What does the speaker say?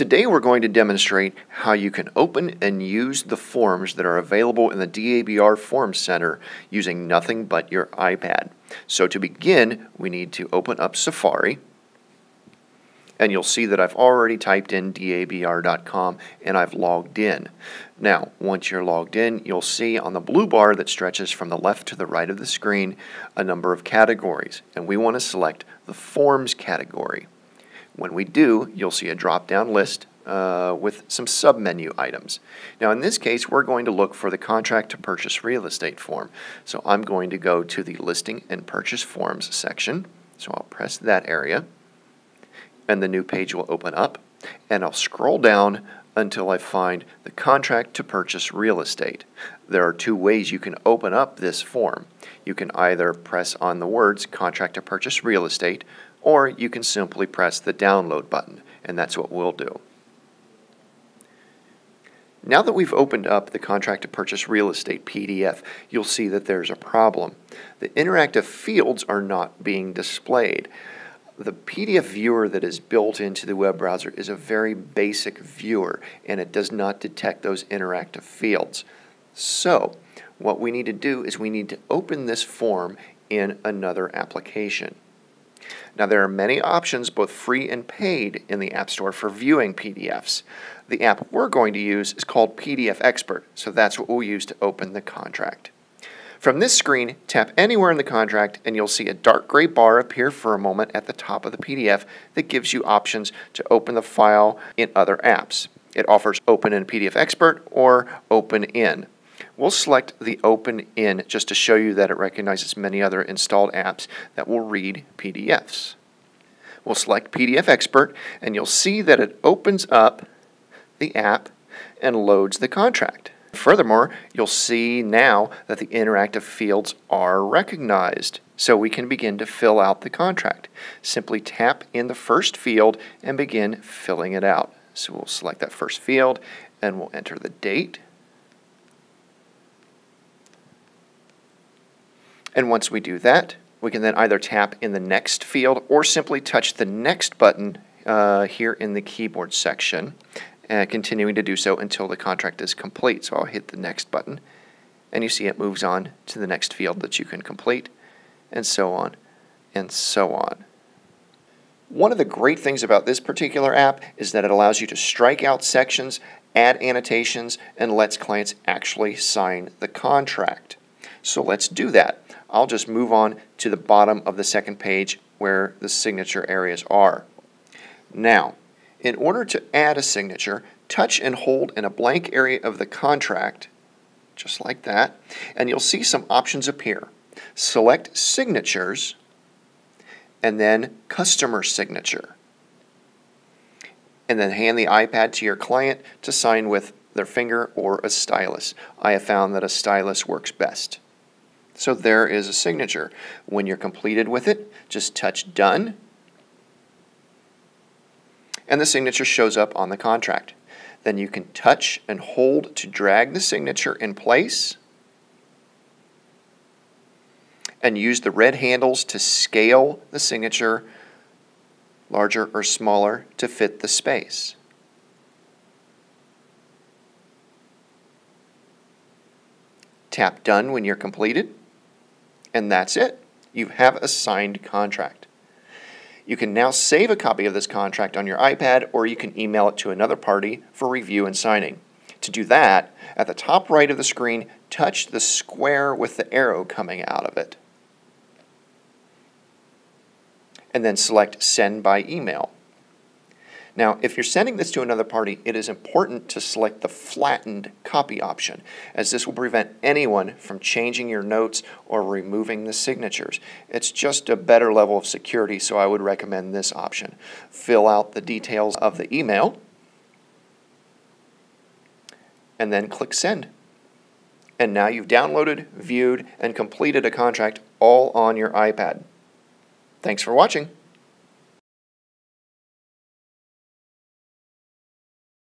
Today we're going to demonstrate how you can open and use the forms that are available in the DABR Forms Center using nothing but your iPad. So to begin, we need to open up Safari and you'll see that I've already typed in dabr.com and I've logged in. Now, once you're logged in, you'll see on the blue bar that stretches from the left to the right of the screen a number of categories, and we want to select the Forms category. When we do, you'll see a drop-down list uh, with some submenu items. Now in this case, we're going to look for the contract to purchase real estate form. So I'm going to go to the listing and purchase forms section. So I'll press that area and the new page will open up and I'll scroll down until I find the contract to purchase real estate. There are two ways you can open up this form. You can either press on the words contract to purchase real estate or you can simply press the download button and that's what we'll do. Now that we've opened up the contract to purchase real estate PDF, you'll see that there's a problem. The interactive fields are not being displayed. The PDF viewer that is built into the web browser is a very basic viewer and it does not detect those interactive fields. So, what we need to do is we need to open this form in another application. Now, there are many options, both free and paid, in the App Store for viewing PDFs. The app we're going to use is called PDF Expert, so that's what we'll use to open the contract. From this screen, tap anywhere in the contract and you'll see a dark gray bar appear for a moment at the top of the PDF that gives you options to open the file in other apps. It offers Open in PDF Expert or Open in. We'll select the Open In just to show you that it recognizes many other installed apps that will read PDFs. We'll select PDF Expert and you'll see that it opens up the app and loads the contract. Furthermore, you'll see now that the interactive fields are recognized, so we can begin to fill out the contract. Simply tap in the first field and begin filling it out. So we'll select that first field and we'll enter the date, And once we do that, we can then either tap in the next field or simply touch the next button uh, here in the keyboard section, uh, continuing to do so until the contract is complete. So I'll hit the next button, and you see it moves on to the next field that you can complete, and so on, and so on. One of the great things about this particular app is that it allows you to strike out sections, add annotations, and lets clients actually sign the contract. So let's do that. I'll just move on to the bottom of the second page where the signature areas are. Now, in order to add a signature, touch and hold in a blank area of the contract, just like that, and you'll see some options appear. Select Signatures, and then Customer Signature. And then hand the iPad to your client to sign with their finger or a stylus. I have found that a stylus works best. So there is a signature. When you're completed with it, just touch Done, and the signature shows up on the contract. Then you can touch and hold to drag the signature in place and use the red handles to scale the signature larger or smaller to fit the space. Tap Done when you're completed and that's it. You have a signed contract. You can now save a copy of this contract on your iPad or you can email it to another party for review and signing. To do that, at the top right of the screen, touch the square with the arrow coming out of it. And then select Send by Email. Now, if you're sending this to another party, it is important to select the flattened copy option, as this will prevent anyone from changing your notes or removing the signatures. It's just a better level of security, so I would recommend this option. Fill out the details of the email, and then click Send. And now you've downloaded, viewed, and completed a contract all on your iPad. Thanks for watching.